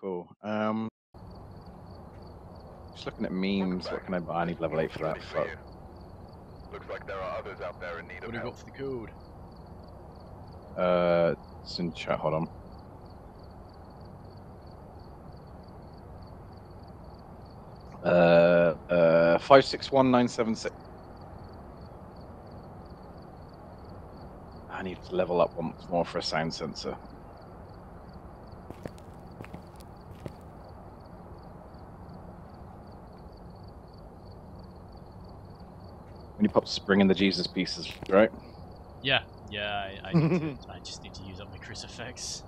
Cool. Um, just looking at memes. What can I buy? I need level eight for that. Fuck. Looks like there are others out there in need What of do you help. got for the code? Uh, it's in chat. Hold on. Uh, uh, five six one nine seven six. I need to level up once more for a sound sensor. You pop spring in the Jesus pieces, right? Yeah, yeah, I, I, need to, I just need to use up my crucifix.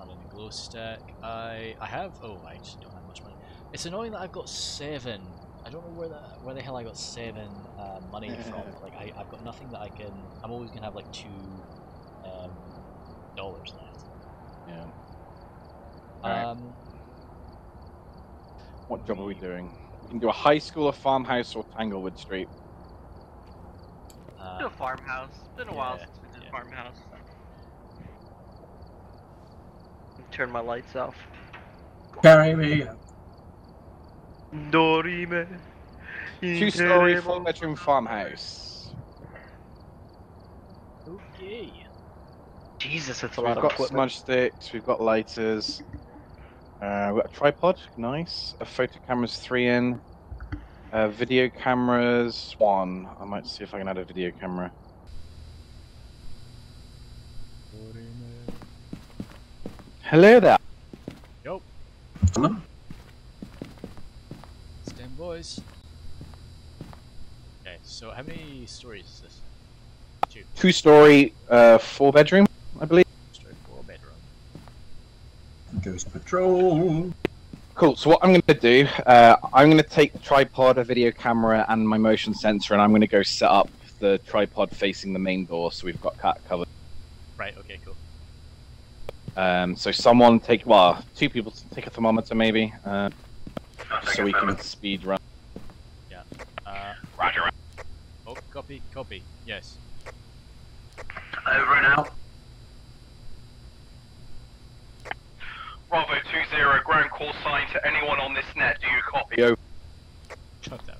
And then the glow stick, I I have. Oh, I actually don't have much money. It's annoying that I've got seven. I don't know where the where the hell I got seven uh, money from. Like I I've got nothing that I can. I'm always gonna have like two um, dollars left. Yeah. Um, What job are we doing? We can do a high school, a farmhouse, or Tanglewood Street. uh, Do a farmhouse. It's been a while since we did yeah. farmhouse. Turn my lights off. Carry me. Dorime. Two-story, four-bedroom farmhouse. okay. Jesus, that's a So lot we've of got equipment. smudge sticks, we've got lighters, uh, we've got a tripod, nice. A photo camera's three in. Uh, video cameras, one. I might see if I can add a video camera. Hello there. Yo, Hello? stand boys. Okay, so how many stories is this? Two. Two-story, uh, four-bedroom, I believe. Story four bedroom. Ghost Patrol. Cool. So what I'm going to do, uh, I'm going to take the tripod, a video camera, and my motion sensor, and I'm going to go set up the tripod facing the main door, so we've got cat covered. Right. Okay. Cool. Um, so someone take, well, two people take a thermometer maybe, uh, so we can speed run. Yeah. Uh, Roger. oh, copy. Copy. Yes. Over and out. Bravo 2-0, ground call sign to anyone on this net. Do you copy? Yo. Shut down.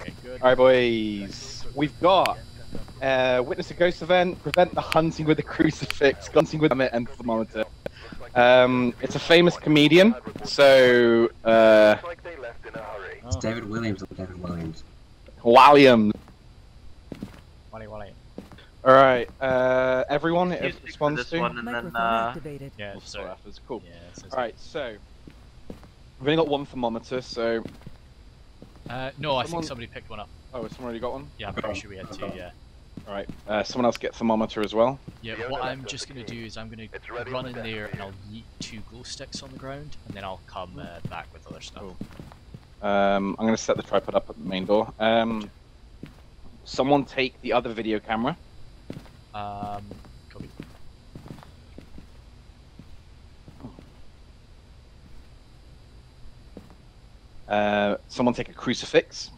Okay. Good. All right, boys. We've got uh, witness a ghost event, prevent the hunting with the crucifix, hunting with the and thermometer. Um, it's a famous comedian, so uh, Looks like they left in a hurry. Oh, David Williams or David Williams? Walliam. Wally, Wally. All right, uh, everyone it Music for responds this to. one, and then Microphone uh, activated. Yeah. We'll So. afterwards. Cool. Yeah. So All right, so we've only got one thermometer, so Uh, no, I think somebody picked one up. oh, someone already got one. Yeah, I'm pretty sure we had two. Yeah. All right, uh, someone else get thermometer as well. Yeah. What I'm just gonna do is I'm gonna run in there desk and I'll yeet two glow sticks on the ground, and then I'll come uh, back with other stuff. Cool. Um, I'm going to set the tripod up at the main door. Um, someone take the other video camera. Um, copy. Uh, someone take a crucifix.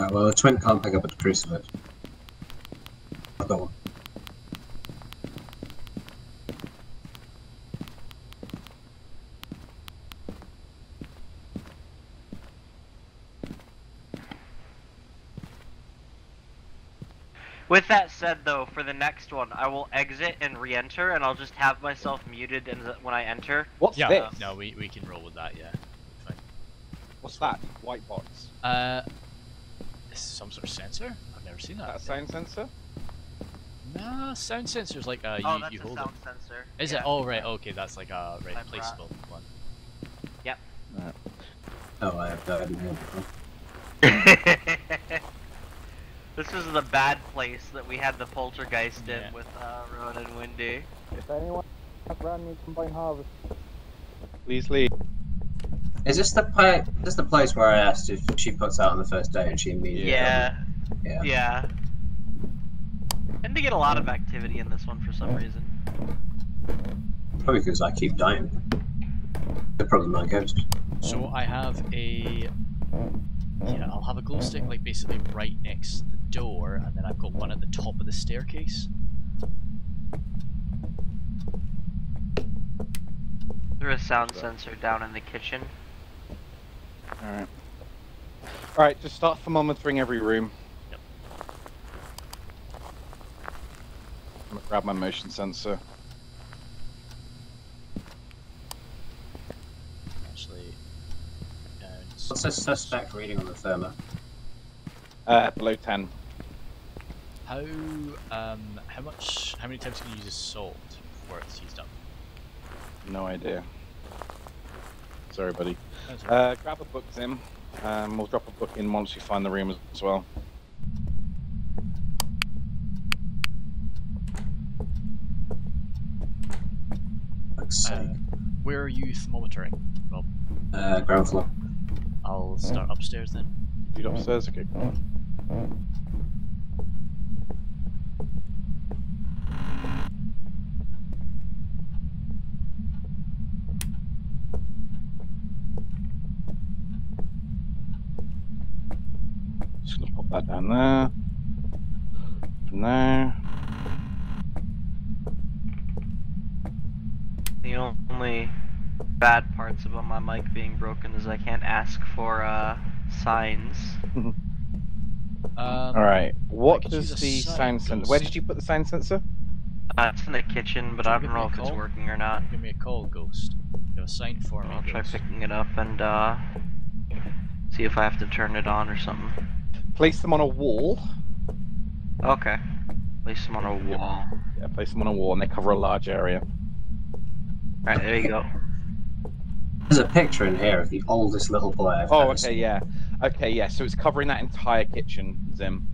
Right, well, the twin can't pick up a crucifix. I've got one. With that said, though, for the next one, I will exit and re-enter, and I'll just have myself muted and when I enter. What's Yeah. this? No, we we can roll with that. Yeah. Fine. What's that? White box. Uh, is some sort of sensor. I've never seen Is that that. a sound sensor? Nah, sound sensor's like uh, oh, you, that's you a hold sound it. sensor. Is yeah. it? Oh right. Okay, that's like a right I brought- placeable one. Oh, I have died in here before. This is the bad place that we had the poltergeist Yeah. in with uh, Rowan and Windy. If anyone around me combine harvest, please leave. Is this the pla- is this the place where I asked if she puts out on the first day and she immediately Yeah, yeah. yeah. Tend to get a lot of activity in this one for some reason. Probably because I keep dying. The problem I ghost. So I have a Yeah, I'll have a glow stick like basically right next to the door, and then I've got one at the top of the staircase. There's a sound sensor down in the kitchen. Alright. Alright, just start thermometering every room. Yep. I'm gonna grab my motion sensor. Actually, down. What's the suspect reading on the thermo? Uh, below 10. How um how much how many times can you use a salt before it's used up? No idea. Sorry, buddy. That's. Uh, grab a book, Zim. Um, we'll drop a book in once you find the room as- as well. Fuck's Uh, where are you thermometering? Rob, Uh, ground floor. I'll start upstairs then. You upstairs? Okay, come on. Just gonna pop that down there. From there. The only bad parts about my mic being broken is I can't ask for uh signs. Um, All right. What could does the sign sound sensor? Where did you put the sound sensor? Uh, it's in the kitchen, but I don't know if it's working or not. Give me a call, Ghost. You have a sign for me. I'll try Ghost. picking it up and uh see if I have to turn it on or something. Place them on a wall. Okay. Place them on a wall. Yeah, place them on a wall, and they cover a large area. Alright, there you go. There's a picture in here of the oldest little boy I've Oh, ever okay, seen. yeah. Okay, yeah. So it's covering that entire kitchen, Zim.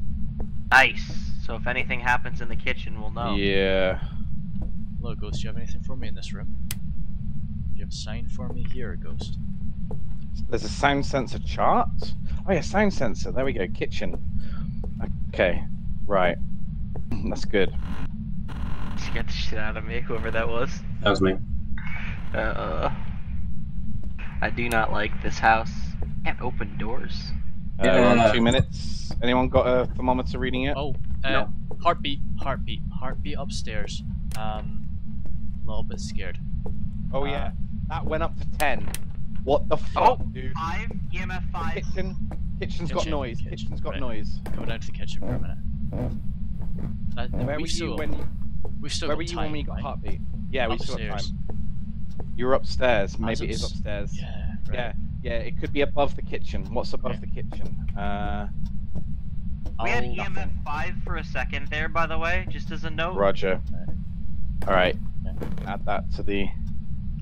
Nice. So if anything happens in the kitchen, we'll know. Yeah. Hello, Ghost. Do you have anything for me in this room? Do you have a sign for me here, Ghost? There's a sound sensor chart. Oh yeah, sound sensor. There we go. Kitchen. Okay. Right. That's good. Scared the shit out of me, whoever that was. That was me. Uh, I do not like this house. Can't open doors. Uh, Yeah. two minutes. Anyone got a thermometer reading it? Oh, uh, No. heartbeat, heartbeat, heartbeat upstairs. Um, a little bit scared. Oh, yeah. That went up to ten. What the fuck, Oh, dude? Five, EMF five. Kitchen. Kitchen's got noise. kitchen, Kitchen's got right. noise. Coming down to the kitchen for a minute. Uh, Where we've were you still, when? You, we've still where got were you time, when we got right? heartbeat? Yeah, we still got time. You were upstairs. Maybe it is upstairs. Yeah, right. Yeah, yeah, it could be above the kitchen. What's above Yeah. the kitchen? Uh, We had I'll- EMF five for a second there, by the way, just as a note. Roger. All right. Yeah. Add that to the.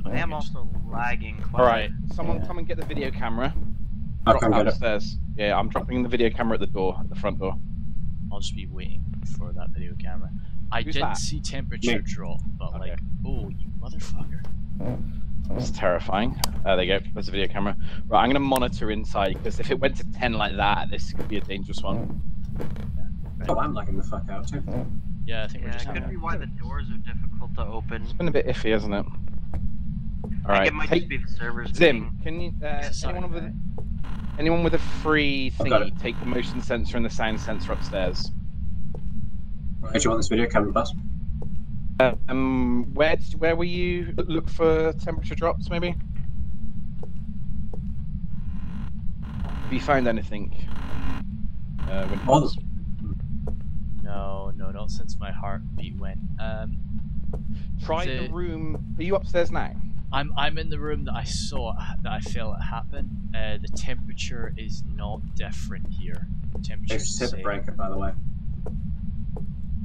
I am also lagging quite. All right. Someone Yeah. come and get the video camera. I'll Drop come it get it. Yeah, I'm dropping the video camera at the door, at the front door. I'll just be waiting for that video camera. I Who's didn't that? see temperature Me. drop, but Okay. like, oh, you motherfucker. That's terrifying. Uh, there you go. There's a video camera. Right, I'm gonna monitor inside because if it went to 10 like that, this could be a dangerous one. Oh, I'm lagging the fuck out too. Yeah, I think we're just it could be why the doors are difficult to open. It's been a bit iffy, hasn't it? All I think it might Take just be the servers. Zim. Can you? Uh, Sorry, anyone with a, anyone with a free I've thingy take the motion sensor and the sound sensor upstairs. Where do you want this video camera, boss? Uh, um, where did, where were you? Look for temperature drops, maybe. Have you found anything? Uh, when- Oh, there's- No, no, not since my heartbeat went. Um, Try the- the room. Are you upstairs now? I'm I'm in the room that I saw that I felt it happen. Uh, the temperature is not different here. The temperature It's is the hit the breaker, by the way.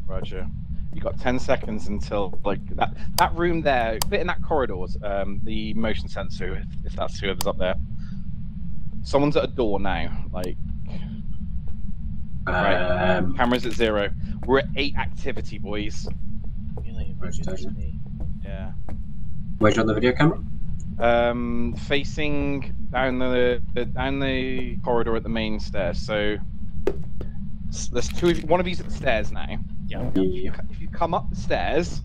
Roger. You got ten seconds until like that that room there. Bit in that corridors. Um, the motion sensor, if, if that's whoever's up there. Someone's at a door now. Like Right. Um, cameras at zero. We're at eight activity, boys. Really, my Where's it goodness taking me. Yeah. Where's on the video camera? Um, facing down the down the corridor at the main stairs. So there's two. Of you, one of you's at the stairs now. Yeah. Yeah. If you come up the stairs,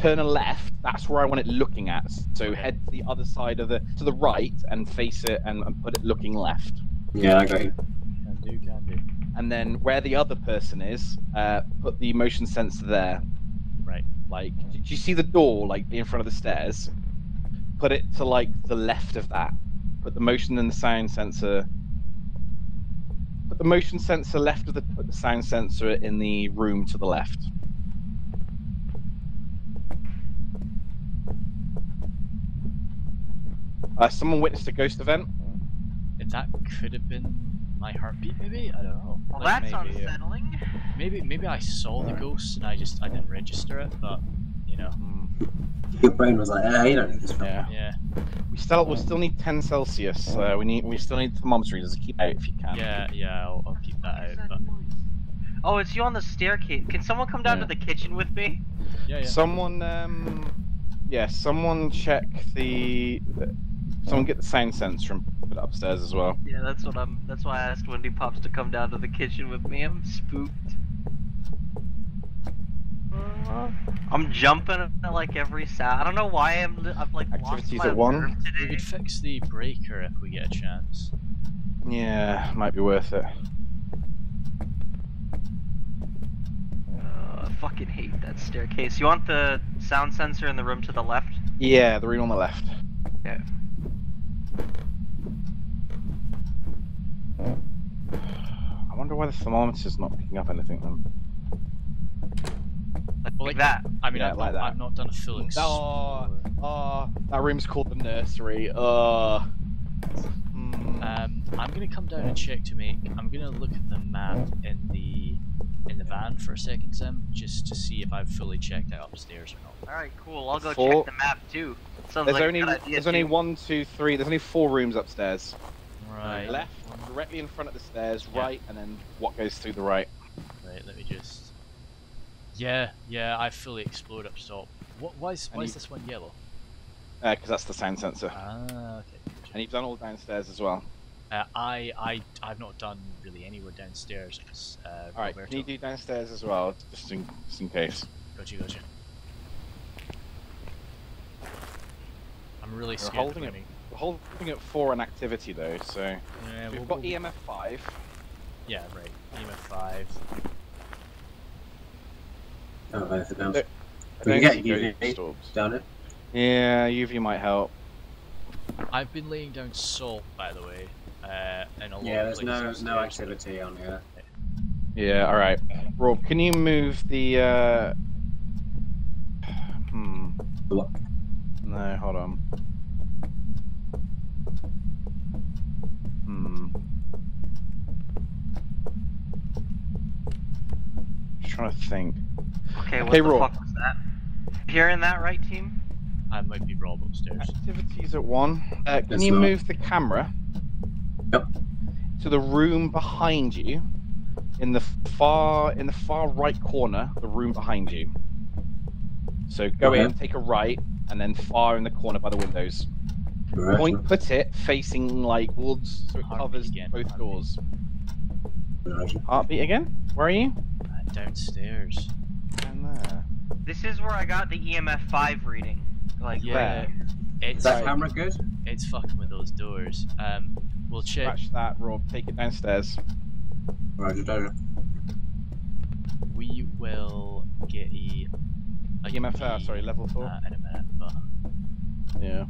turn a left. That's where I want it looking at. So head to the other side of the to the right and face it and, and put it looking left. Yeah, I got you. Can do, can do. and then where the other person is, uh, put the motion sensor there. Right. Like, do you see the door like in front of the stairs? Put it to like the left of that. Put the motion and the sound sensor. Put the motion sensor left of the. Put the sound sensor in the room to the left. Uh, someone witnessed a ghost event. That could have been my heartbeat, maybe I don't know. Well, Like, that's maybe, unsettling. maybe maybe I saw the ghost and I just I didn't register it, but you know, Hmm, Your brain was like, eh, you don't need this. Film. yeah. yeah, We still we still need 10 Celsius. Uh, we need we still need thermometer readers to keep out if you can. yeah, yeah. I'll, I'll keep that out. that But noise? Oh, it's you on the staircase. Can someone come down Yeah. to the kitchen with me? yeah, yeah. Someone um yeah, someone check the, the someone get the sound sensor and put it upstairs as well. Yeah, that's what I'm. That's why I asked Wendy Pops to come down to the kitchen with me. I'm spooked. Uh, I'm jumping at like every sound. I don't know why I'm. li- I've like Activities lost my at one. nerve We could fix the breaker if we get a chance. Yeah, might be worth it. Uh, I fucking hate that staircase. You want the sound sensor in the room to the left? Yeah, the room on the left. Yeah. I wonder why the thermometer's not picking up anything then. Like, Well, like- that. I mean, Yeah, I've, like not, that. I've not done a full Oh, explore. oh, that room's called the nursery. Uh, hmm. Um, I'm gonna come down and check to make. I'm gonna look at the map in the in the van for a second, Zim, just to see if I've fully checked out upstairs or not. All right, cool. I'll go Four- check the map too. Sounds there's like only a good idea there's only one, two, three. There's only four rooms upstairs. Right. Left, directly in front of the stairs. Yeah. Right, and then what goes through the right. Right. Let me just. Yeah, yeah. I've fully explored up top. What? Why is why is this one yellow? because Uh, that's the sound sensor. Ah, okay. And you've done all downstairs as well. Uh, I I I've not done really anywhere downstairs. Uh, All right, Roberto. can you do downstairs as well, just in, just in case? Gotcha, gotcha. I'm really You're scared. holding of it. winning. We're holding it for an activity though, so Yeah, we've we'll- got we'll- EMF five. Yeah, right. EMF five. Oh, anything else? Look, I We don't can get UV orbs. down it. Yeah, UV might help. I've been laying down salt, by the way, uh, in a lot Yeah, there's no no activity on here. Yeah, all right. Rob, can you move the? uh... Hmm. The? No, hold on. Hmm. Just trying to think. Okay, what Okay, the roll. fuck was that? Hearing that right, team? I might be Rob upstairs. Activities at one. Uh, can It's you not. move the camera? Yep. To the room behind you, in the far in the far right corner, the room behind you. So go Okay. in, take a right, and then far in the corner by the windows. Right. Point, put it facing like woods, so it Heartbeat covers again, both doors. Right. Heartbeat again? Where are you? Uh, downstairs. Down there. This is where I got the EMF five reading. Like, Yeah. Where? Is It's that camera good? it's fucking with those doors. Um, we'll check. Scratch that, Rob. Take it downstairs. Roger, Roger. We will get a. a EMF, uh, sorry, level four. uh, in a minute, but Yeah,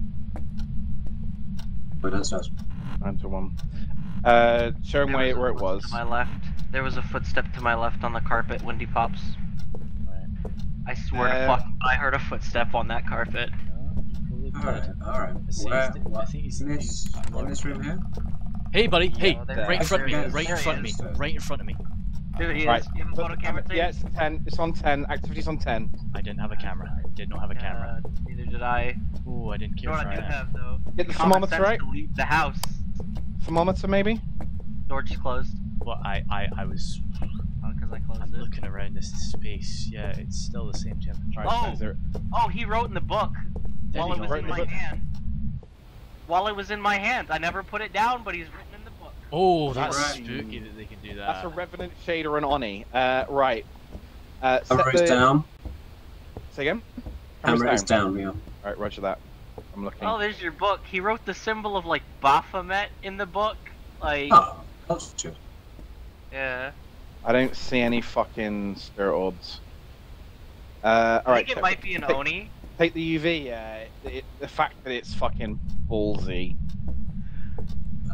We're downstairs. nine to one. Uh, show him where, where it was. To my left. There was a footstep to my left on the carpet. Windy pops. I swear to Uh, fuck, I heard a footstep on that carpet. No, you probably Alright, alright. See, I think he's- In this, in this room here? Hey, buddy. Hey, Yeah, right in front of me. Right in front of me. Right in front of me. Dude, he Right. is. You have a photo camera thing? Yeah, it's 10. It's on 10. Activity's on 10. I didn't have a camera. I did not have a camera. Uh, neither did I. Oh, I didn't You care know for what I do have though? Get the Common thermometer right. to leave the house. Thermometer, maybe? Door's closed. Well, I, I, I was. Oh, because I closed I'm it. looking around this space. Yeah, it's still the same temperature. Oh! there- Oh, he wrote in the book There while it was in in my book. hand. While it was in my hand, I never put it down, but he's written in the book. Oh, that's Right. spooky that they can do that. That's a Revenant Shader and Oni. Uh, right. Uh, set Camera is the- down. Say again? Camera is down, yeah. Alright, roger that. I'm looking. Oh, there's your book. He wrote the symbol of like Baphomet in the book. Like, Oh, culture. Yeah. I don't see any fucking spirit orbs. Uh, I alright, think it might be an take- Oni. take the UV, yeah. It, the fact that it's fucking ballsy.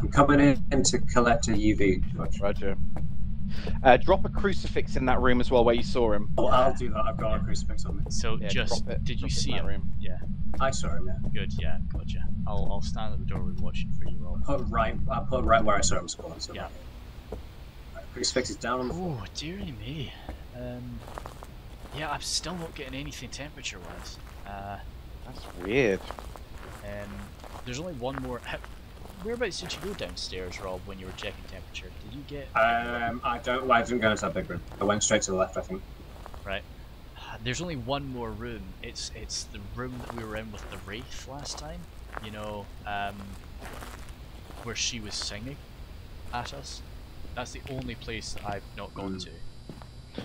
I'm coming in, in to collect a UV. George. Roger. Uh, drop a crucifix in that room as well where you saw him. Oh, I'll do that. I've got a crucifix on me. So Yeah, just drop it- did you drop it in see that him? room. Yeah, I saw him. Yeah. good. Yeah, gotcha. I'll I'll stand at the doorway watching for you, Rob. Put right. I put right where I saw him spawn. So Yeah. Right, crucifix is down on the floor. Oh, dearie me. Um, yeah, I'm still not getting anything temperature-wise. Uh, That's weird. um, there's only one more. How, whereabouts did you go downstairs, Rob, when you were checking temperature? Did you get? Um, I don't. Well, I didn't go into that big room. I went straight to the left. I think. Right. There's only one more room. It's it's the room that we were in with the wraith last time. You know, um, where she was singing at us. That's the only place I've not gone Mm. to.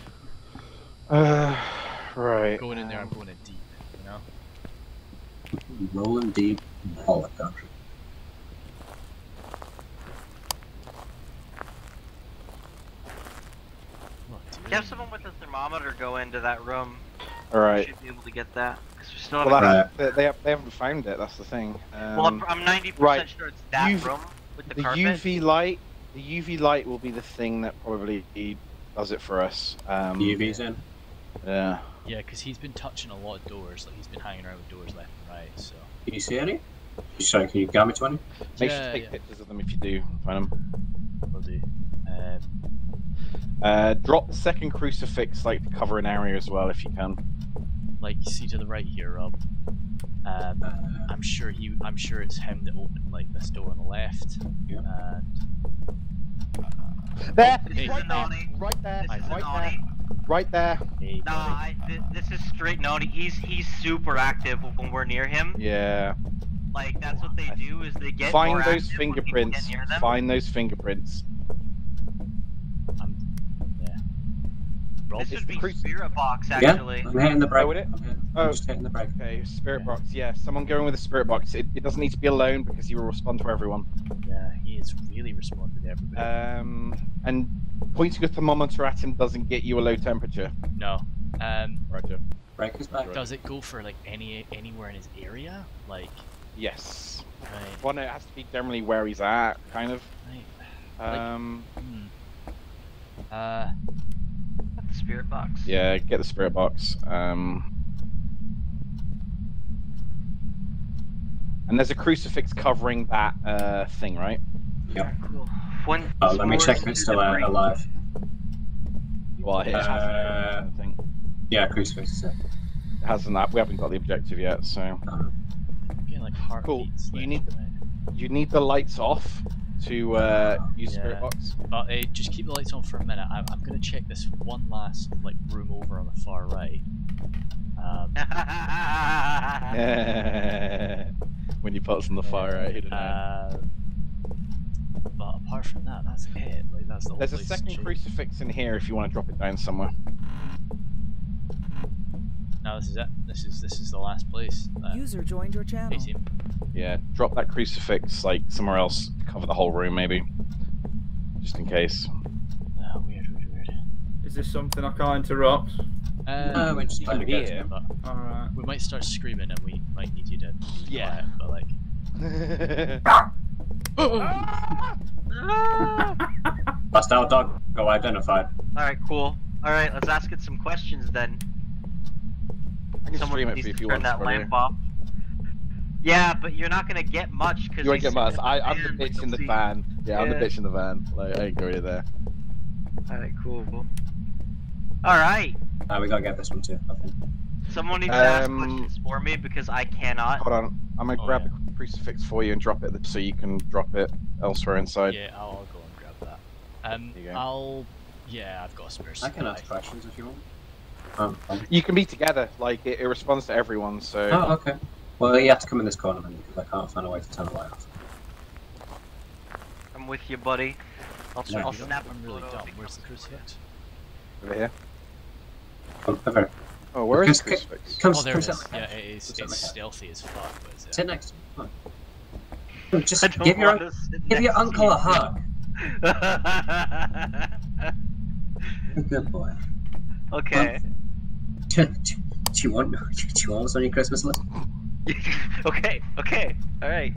Uh, right. Going in there, I'm um, going in deep. You know. Rolling deep. All that country. Oh, Have someone with a thermometer go into that room. Alright. Should be able to get that. Because we're still Well, having- that's, they, they, they haven't found it, that's the thing. Um, well, I'm, I'm 90% right. sure it's that UV room with the, the carpet. UV light, the UV light will be the thing that probably does it for us. Um, UV's in. Yeah. Yeah, because he's been touching a lot of doors. Like he's been hanging around with doors left and right. So. Can you see any? Sorry, can you guide me to any? Make yeah, sure to take yeah, pictures of them if you do find them. will do. Um, Uh, drop the second crucifix, like to cover an area as well, if you can. like you see to the right here, Rob. Um, I'm sure he. I'm sure it's him that opened like this door on the left. Yeah. And There! Hey. Right This is there! Nani. Right there! This is Right there! Right there! hey, Nah. I, th- this is straight Noni. He's he's super active when we're near him. Yeah. Like that's what they do is they get Find more those active when fingerprints. Get near them. Find those fingerprints. I'm, yeah. Rob, This It's would the be spirit box actually. yeah. I'm hitting the brake. Oh, would it? I'm, hitting, Oh. I'm just hitting the brake. Okay, spirit Yeah. box. Yeah, someone going with a spirit box. It, it doesn't need to be alone because he will respond to everyone. yeah, he is really responding to everybody. Um, and pointing a thermometer at him doesn't get you a low temperature. no. Um, Roger. Brake is back. Right. does it go for like any anywhere in his area? Like, Yes. right, Well, no, it has to be generally where he's at, kind of. right. Um, Hmm. Uh, The spirit box. yeah, get the spirit box. Um, and there's a crucifix covering that uh, thing, right? Cool. When Oh, let me check if it's still uh, alive. Well, it hasn't. Uh, Yeah, crucifix is in. it hasn't. That we haven't got the objective yet, so I'm getting like heartbeats. You need- you need the lights off to uh, use spirit box. But uh, just keep the lights on for a minute. I'm, I'm gonna check this one last like room over on the far right. Um, when you put us on the fire, right? Hidden out. uh, but apart from that, that's it. Like that's the There's a second chilled. crucifix in here if you want to drop it down somewhere. No, this is it. This is this is the last place. User joined your channel. team. Yeah, drop that crucifix like somewhere else to cover the whole room, maybe, just in case. Uh, weird, weird, weird. Is this something I can't interrupt? Um, No, we're just to can get be, to Alright. we might start screaming and we might need you to be Yeah. quiet, but like. Last out dog go identified. All right, cool. All right, let's ask it some questions then. I can Someone stream it for you if you turn want. that Squirrely. lamp off. Yeah, but you're not gonna get much because You won't get much. I, I'm the bitch in the van. Yeah, I'm the bitch in the van. Like, I ain't going there. All right, cool. All right, Uh, we gotta get this one too. I think. someone needs to ask Um, questions for me because I cannot. Hold on. I'm gonna Oh, grab yeah. the crucifix for you and drop it so you can drop it elsewhere inside. Yeah, I'll, I'll go and grab that. Um, There you go. I'll. Yeah, I've got a spare I can supply. ask questions if you want. Um, um, You can be together. Like it, it responds to everyone. So oh, okay. Well, you have to come in this corner then because I can't find a way to turn the light off. I'm with you, buddy. I'll, Yeah. I'll You don't- snap a I'm really photo. dumb. Where's the crucifix? over here. Come over. Oh, where is the Because- crucifix? Come, Oh, there come it sit is. on the Yeah, couch. it is. Sit on the It's stealthy as fuck, but it's, Sit next to me. Just give your want to sit give your uncle you. a hug. Good boy. okay. Do, do, do you want? Do you want us on your Christmas list? okay. Okay. All right.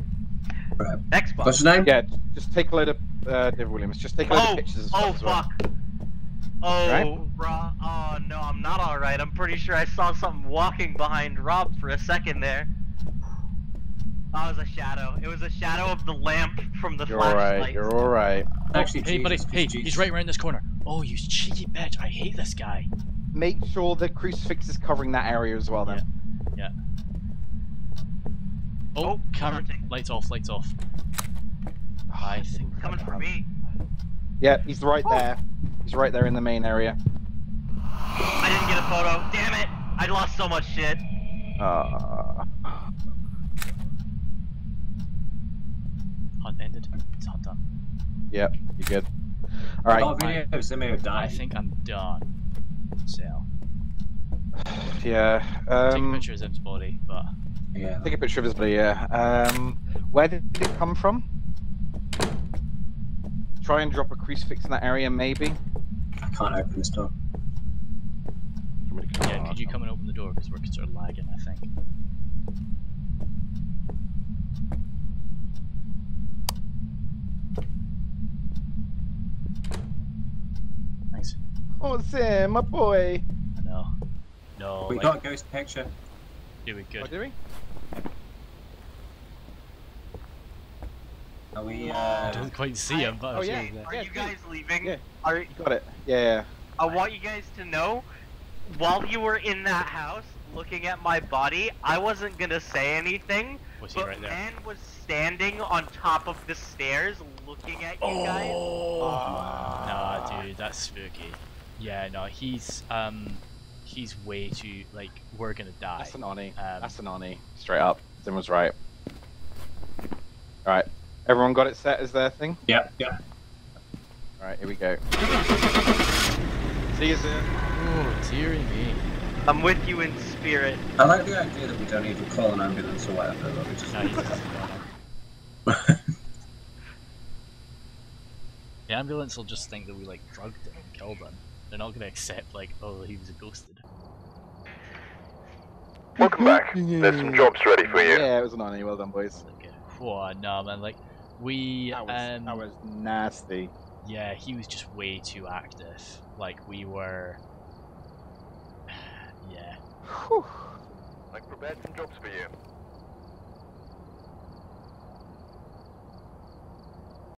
Right. Xbox. What's your name? Yeah, just take a load of uh, David Williams. Just take a load Oh, of pictures. and oh stuff as well. fuck. Oh, Right? Rob. Oh no, I'm not all right. I'm pretty sure I saw something walking behind Rob for a second there. Oh, that was a shadow. It was a shadow of the lamp from the You're all flashlight. right. You're all right. Actually, hey, buddy, hey, Jesus. he's right around this corner. Oh, you cheeky bitch! I hate this guy. Make sure the crucifix is covering that area as well. Then. Oh, Oh, camera, lights off, lights off. I think we're Coming for me. Yeah, he's right oh. there. He's right there in the main area. I didn't get a photo. Damn it! I lost so much shit. Uh, Hunt ended. It's hunt done. yep, you good. All right. Oh, videos. They may have died. I think I'm done. So, Yeah. take a Um, picture of Zim's body, but Yeah. take a picture of his body. Yeah. Um, where did it come from? Try and drop a crucifix in that area, maybe. I can't open this door. yeah, could you come and open the door because we're sort of lagging, I think. Thanks. Oh, Sam, my boy. I know. No, we like, got a ghost picture. do we Oh, good? do we? Are we? I Uh, don't quite see him, but Oh, I'm yeah. sure. Are Yeah, you guys leaving? Yeah. Are You got it. Yeah. yeah. I want you guys to know, while you were in that house looking at my body, I wasn't gonna say anything, Was he but right there? man was standing on top of the stairs looking at you guys. Oh, Ah. nah, dude, that's spooky. Yeah, no, he's um, he's way too like we're gonna die. That's an Oni. Um, That's an Oni. Straight up. Zim was right. Alright. Everyone got it set as their thing? yeah, yeah. Alright, here we go. See you soon. Oh, dearie me. I'm with you in spirit. I like the idea that we don't even call an ambulance or whatever. That we just. No, he doesn't know. The ambulance will just think that we like drugged him and killed him. They're not gonna accept like, oh, he was ghosted. Welcome back. There's some jobs ready for you. Yeah, it was an Oni. Well done, boys. Like, whoa, no, man, like we That was, um, that was nasty. yeah, he was just way too active. Like we were, yeah. Whew. I've prepared some jobs for you.